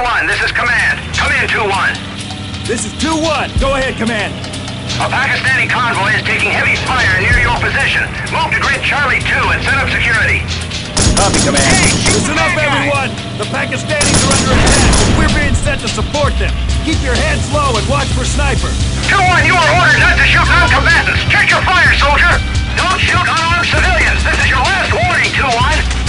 2-1, this is Command. Come in, 2-1. This is 2-1. Go ahead, Command. A Pakistani convoy is taking heavy fire near your position. Move to grid Charlie 2 and set up security. Copy, Command. Hey, Listen up, guy. everyone. The Pakistanis are under attack, and we're being sent to support them. Keep your heads low and watch for snipers. 2-1, you are ordered not to shoot non-combatants. Check your fire, soldier. Don't shoot unarmed civilians. This is your last warning, 2-1.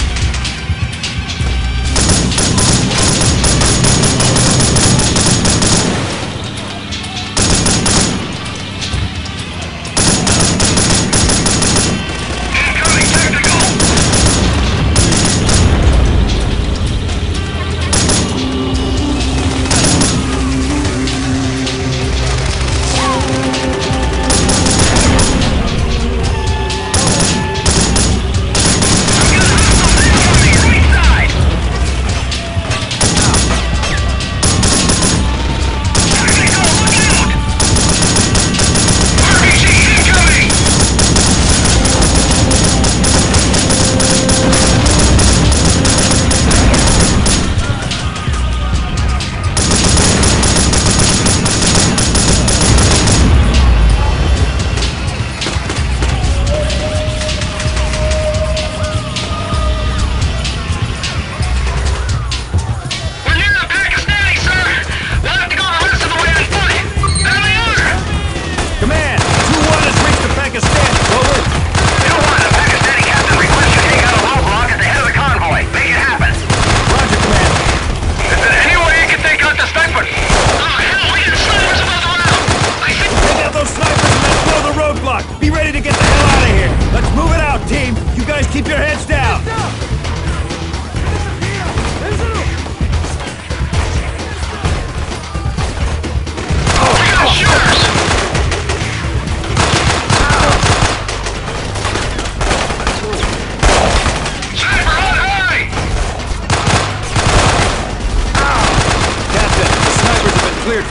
Command,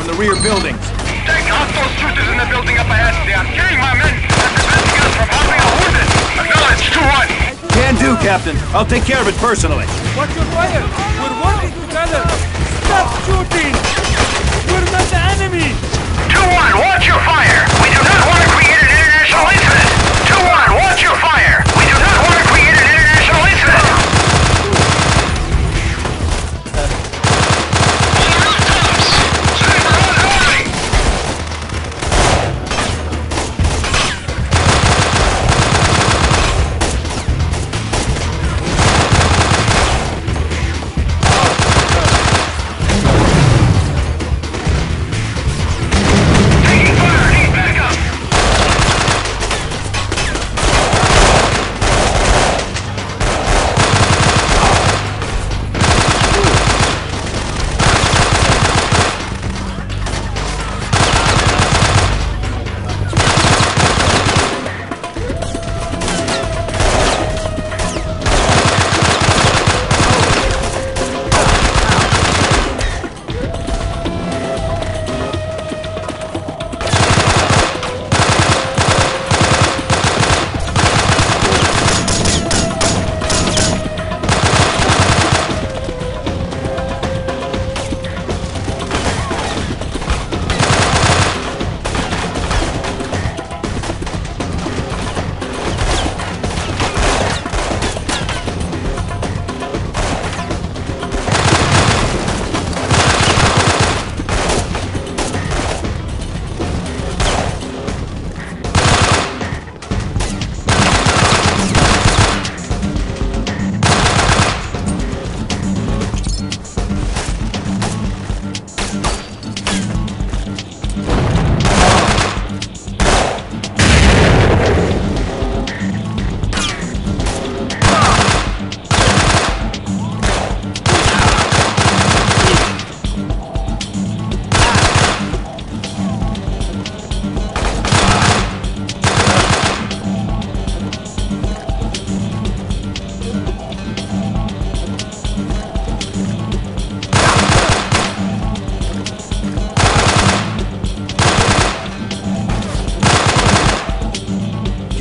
from the rear buildings. Take hostile shooters in the building up ahead. They are killing my men and preventing us from helping our wounded. Acknowledge 2-1. Can do, Captain. I'll take care of it personally. Watch your fire! We're working together! Stop shooting! We're not the enemy! 2-1, watch your fire! We do not want to create an international incident!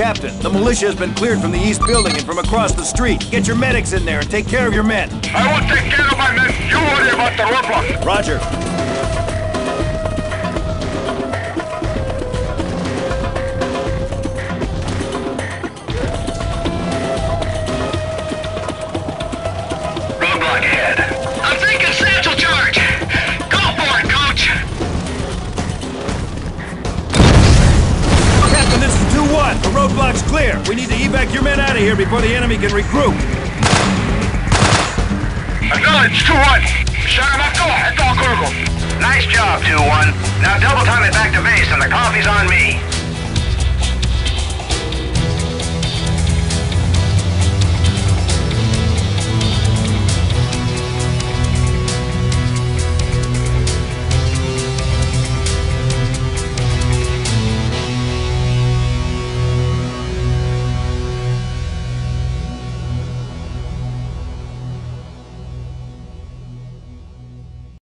Captain, the militia has been cleared from the east building and from across the street. Get your medics in there and take care of your men. I will take care of my men. You worry about the roadblock. Roger. Roadblock ahead. Roadblock's clear. We need to evac your men out of here before the enemy can regroup. Acknowledge, 2-1. Shot him up door. That's all critical. Nice job, 2-1. Now double time it back to base and the coffee's on me.